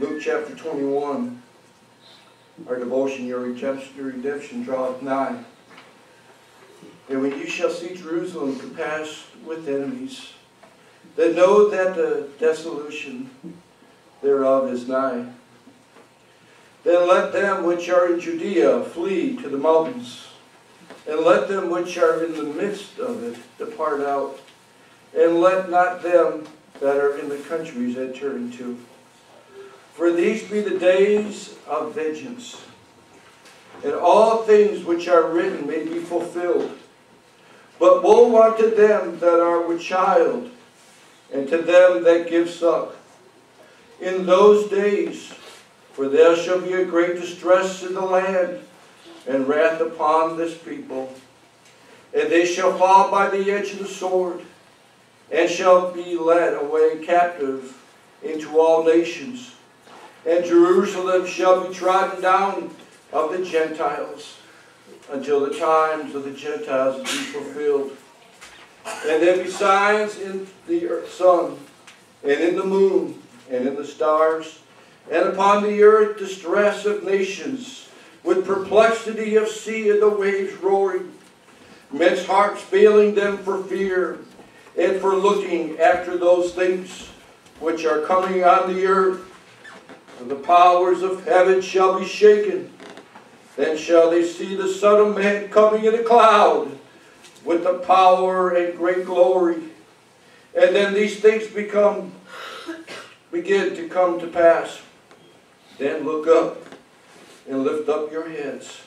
Luke chapter 21, our devotion, your redemption, your redemption draweth nigh. And when you shall see Jerusalem compassed with enemies, then know that the dissolution thereof is nigh. Then let them which are in Judea flee to the mountains, and let them which are in the midst of it depart out, and let not them that are in the countries enter into. For these be the days of vengeance, and all things which are written may be fulfilled. But woe unto them that are with child, and to them that give suck. In those days, for there shall be a great distress in the land, and wrath upon this people. And they shall fall by the edge of the sword, and shall be led away captive into all nations. And Jerusalem shall be trodden down of the Gentiles until the times of the Gentiles be fulfilled. And there be signs in the sun, and in the moon, and in the stars, and upon the earth distress of nations, with perplexity of sea and the waves roaring, men's hearts failing them for fear, and for looking after those things which are coming on the earth. For the powers of heaven shall be shaken. Then shall they see the Son of Man coming in a cloud with the power and great glory. And then these things become begin to come to pass. Then look up and lift up your heads,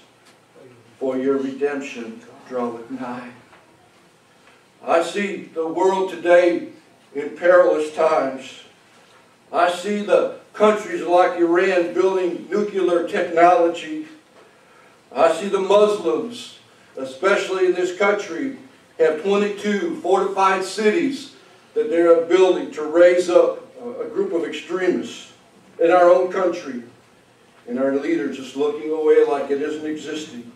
for your redemption draweth nigh. I see the world today in perilous times. I see the countries like Iran building nuclear technology. I see the Muslims, especially in this country, have 22 fortified cities that they are building to raise up a group of extremists in our own country. And our leaders just looking away like it isn't existing.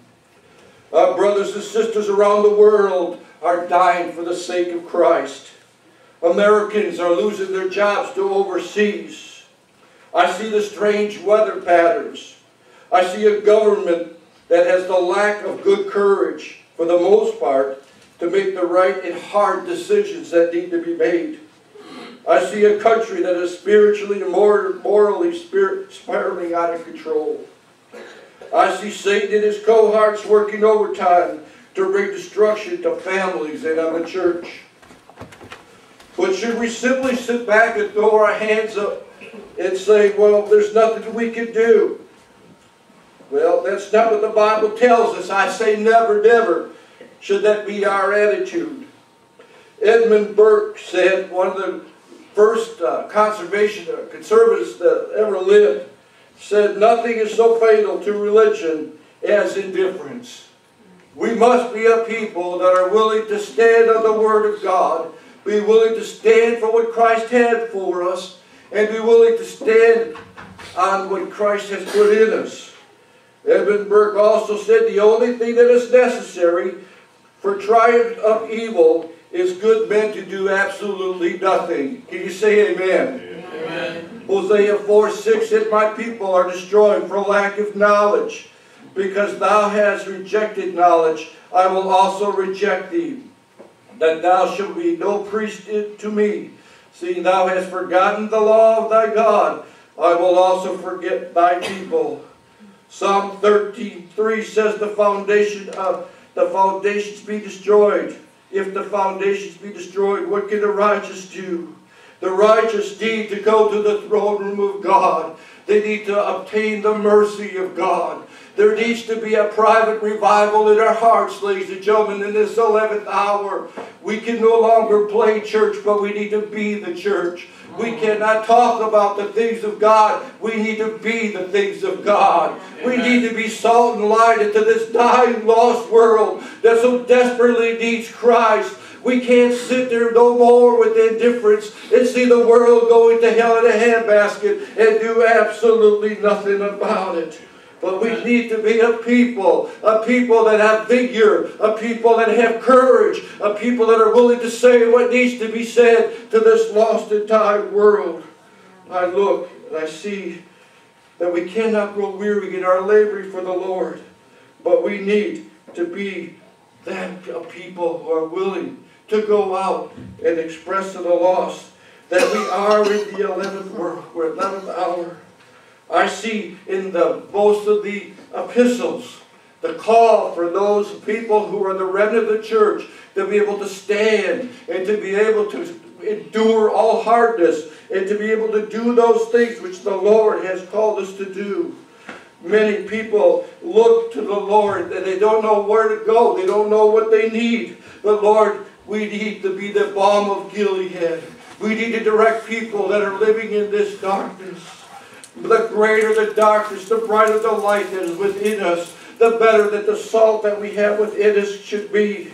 Our brothers and sisters around the world are dying for the sake of Christ. Americans are losing their jobs to overseas. I see the strange weather patterns. I see a government that has the lack of good courage, for the most part, to make the right and hard decisions that need to be made. I see a country that is spiritually and morally spiraling out of control. I see Satan and his cohorts working overtime to bring destruction to families and on the church. But should we simply sit back and throw our hands up and say, well, there's nothing we can do? Well, that's not what the Bible tells us. I say never, never should that be our attitude. Edmund Burke said, one of the first uh, conservation uh, conservatives that ever lived, said nothing is so fatal to religion as indifference. We must be a people that are willing to stand on the Word of God, be willing to stand for what Christ had for us, and be willing to stand on what Christ has put in us. Edmund Burke also said the only thing that is necessary for triumph of evil is good men to do absolutely nothing. Can you say amen? Amen. Hosea 4 6 said, My people are destroyed for lack of knowledge. Because thou hast rejected knowledge, I will also reject thee. That thou shalt be no priest to me. Seeing thou hast forgotten the law of thy God, I will also forget thy people. Psalm 13:3 says the foundation of the foundations be destroyed. If the foundations be destroyed, what can the righteous do? The righteous need to go to the throne room of God. They need to obtain the mercy of God. There needs to be a private revival in our hearts, ladies and gentlemen, in this 11th hour. We can no longer play church, but we need to be the church. We cannot talk about the things of God. We need to be the things of God. Amen. We need to be salt and light into this dying, lost world that so desperately needs Christ. We can't sit there no more with indifference and see the world going to hell in a handbasket and do absolutely nothing about it. But we need to be a people, a people that have vigor, a people that have courage, a people that are willing to say what needs to be said to this lost and dying world. I look and I see that we cannot grow weary in our laboring for the Lord, but we need to be that people who are willing to go out and express to the lost that we are in the 11th, we're 11th hour. I see in the most of the epistles the call for those people who are the remnant of the church to be able to stand and to be able to endure all hardness and to be able to do those things which the Lord has called us to do. Many people look to the Lord and they don't know where to go. They don't know what they need. But Lord, we need to be the balm of Gilead. We need to direct people that are living in this darkness. The greater the darkness, the brighter the light that is within us, the better that the salt that we have within us should be.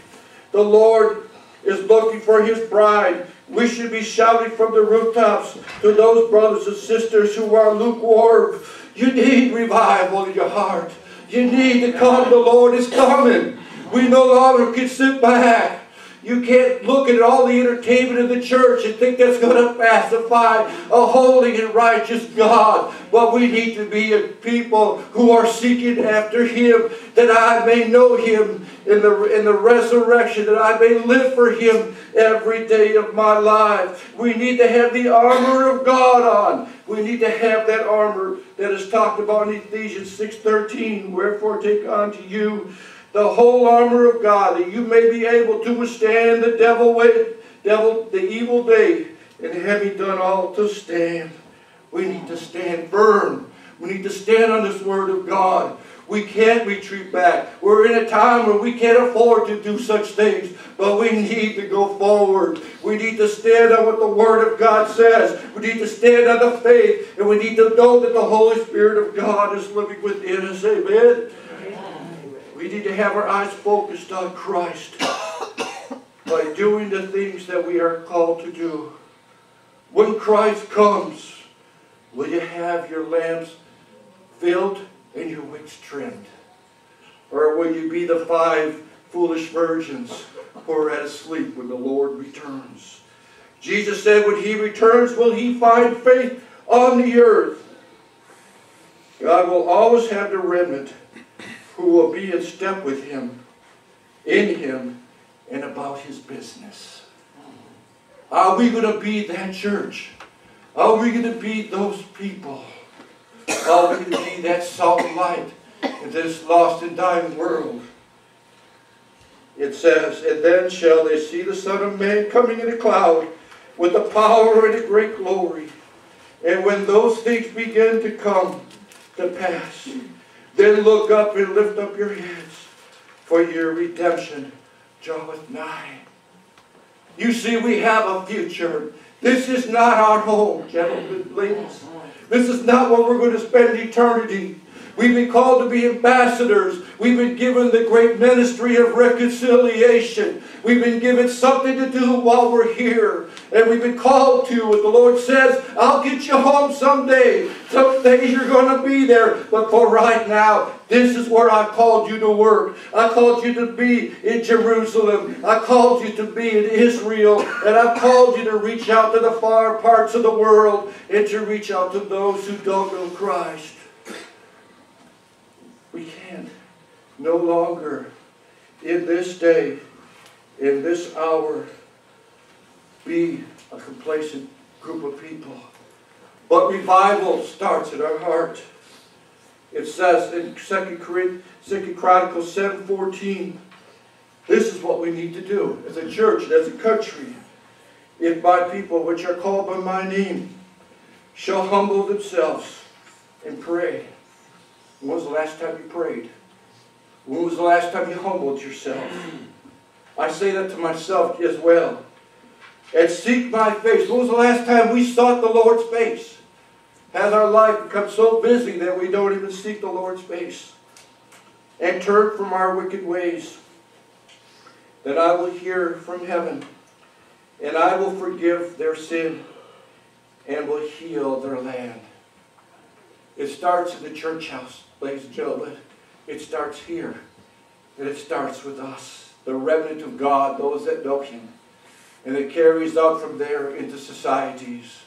The Lord is looking for His bride. We should be shouting from the rooftops to those brothers and sisters who are lukewarm. You need revival in your heart. You need to come. The Lord is coming. We no longer can sit back. You can't look at all the entertainment of the church and think that's going to pacify a holy and righteous God. But we need to be a people who are seeking after Him, that I may know Him in the, in the resurrection, that I may live for Him every day of my life. We need to have the armor of God on. We need to have that armor that is talked about in Ephesians 6.13. Wherefore take unto you the whole armor of God, that you may be able to withstand the devil, devil the evil day, and have having done all to stand. We need to stand firm. We need to stand on this word of God. We can't retreat back. We're in a time where we can't afford to do such things, but we need to go forward. We need to stand on what the Word of God says. We need to stand on the faith, and we need to know that the Holy Spirit of God is living within us. Amen. We need to have our eyes focused on Christ by doing the things that we are called to do. When Christ comes, will you have your lamps filled and your wicks trimmed? Or will you be the five foolish virgins who are asleep when the Lord returns? Jesus said, when he returns, will he find faith on the earth? God will always have the remnant who will be in step with him, in him, and about his business. Are we going to be that church? Are we going to be those people? Are we going to be that salt and light in this lost and dying world? It says, And then shall they see the Son of Man coming in a cloud with the power and a great glory. And when those things begin to come to pass, then look up and lift up your heads, for your redemption draweth nigh. You see, we have a future. This is not our home, gentlemen, ladies. This is not where we're going to spend eternity. We've been called to be ambassadors. We've been given the great ministry of reconciliation. We've been given something to do while we're here. And we've been called to what the Lord says, I'll get you home someday. Some days you're going to be there. But for right now, this is where I called you to work. I called you to be in Jerusalem. I called you to be in Israel. And I called you to reach out to the far parts of the world and to reach out to those who don't know Christ. We can't no longer in this day, in this hour, be a complacent group of people. But revival starts in our heart. It says in 2 Chronicles 7.14, this is what we need to do as a church and as a country. If my people which are called by my name shall humble themselves and pray when was the last time you prayed? When was the last time you humbled yourself? I say that to myself as well. And seek my face. When was the last time we sought the Lord's face? Has our life become so busy that we don't even seek the Lord's face? And turn from our wicked ways. Then I will hear from heaven, and I will forgive their sin, and will heal their land. It starts in the church house ladies and gentlemen. It starts here. And it starts with us, the remnant of God, those that know Him. And it carries out from there into societies.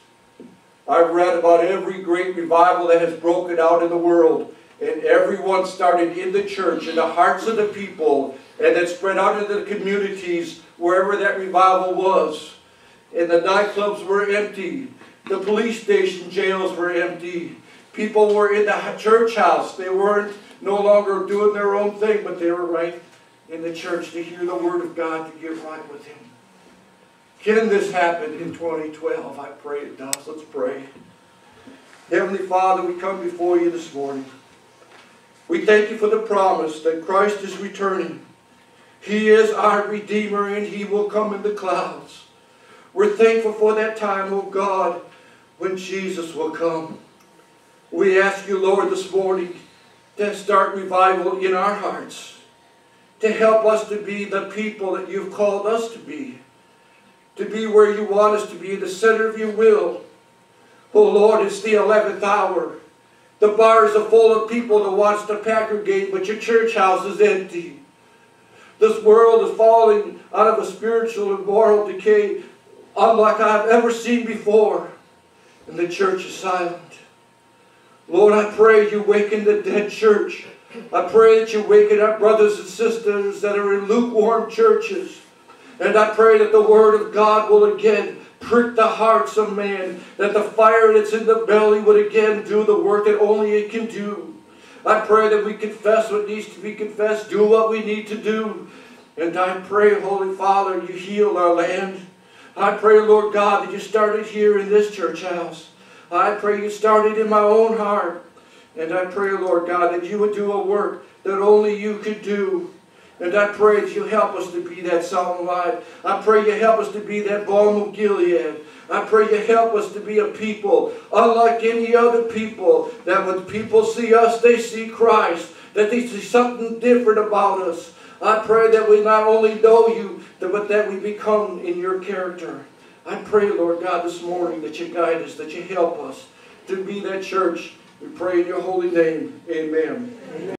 I've read about every great revival that has broken out in the world. And everyone started in the church, in the hearts of the people, and then spread out into the communities wherever that revival was. And the nightclubs were empty. The police station jails were empty. People were in the church house. They weren't no longer doing their own thing, but they were right in the church to hear the Word of God, to get right with Him. Can this happen in 2012? I pray it does. Let's pray. Heavenly Father, we come before you this morning. We thank you for the promise that Christ is returning. He is our Redeemer and He will come in the clouds. We're thankful for that time, oh God, when Jesus will come. We ask you, Lord, this morning to start revival in our hearts, to help us to be the people that you've called us to be, to be where you want us to be, the center of your will. Oh Lord, it's the 11th hour. The bars are full of people that wants to congregate, but your church house is empty. This world is falling out of a spiritual and moral decay unlike I've ever seen before. And the church is silent. Lord, I pray you waken the dead church. I pray that you waken up brothers and sisters that are in lukewarm churches. And I pray that the Word of God will again prick the hearts of man, that the fire that's in the belly would again do the work that only it can do. I pray that we confess what needs to be confessed, do what we need to do. And I pray, Holy Father, you heal our land. I pray, Lord God, that you started here in this church house. I pray you started in my own heart. And I pray, Lord God, that you would do a work that only you could do. And I pray that you help us to be that salt and light. I pray you help us to be that balm of Gilead. I pray you help us to be a people unlike any other people. That when people see us, they see Christ. That they see something different about us. I pray that we not only know you, but that we become in your character. I pray, Lord God, this morning that you guide us, that you help us to be that church. We pray in your holy name. Amen. Amen.